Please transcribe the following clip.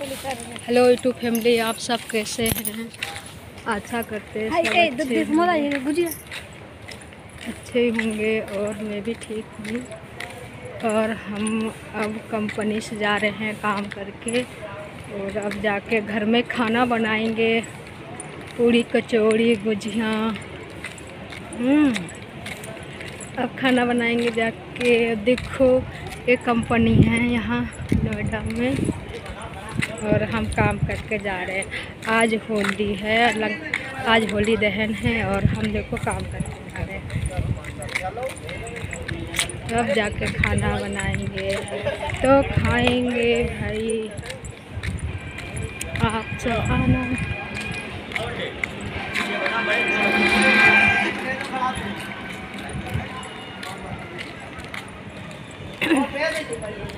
Hello YouTube family आप सब कैसे हैं? अच्छा करते हैं अच्छे होंगे। ही होंगे और मैं भी ठीक हूँ। और हम अब कंपनी से जा रहे हैं काम करके और अब जाके घर में खाना बनाएँगे। पूड़ी कचौड़ी गुजिया। हम्म, अब खाना बनाएँगे जाके। देखो ये कंपनी है यहाँ नोएडा में। और हम काम करके जा रहे हैं। आज होली है लग आज होली दहन है और हम देखो काम करके जा रहे हैं। अब जाके खाना बनाएँगे। तो खाएँगे भाई। आप आना।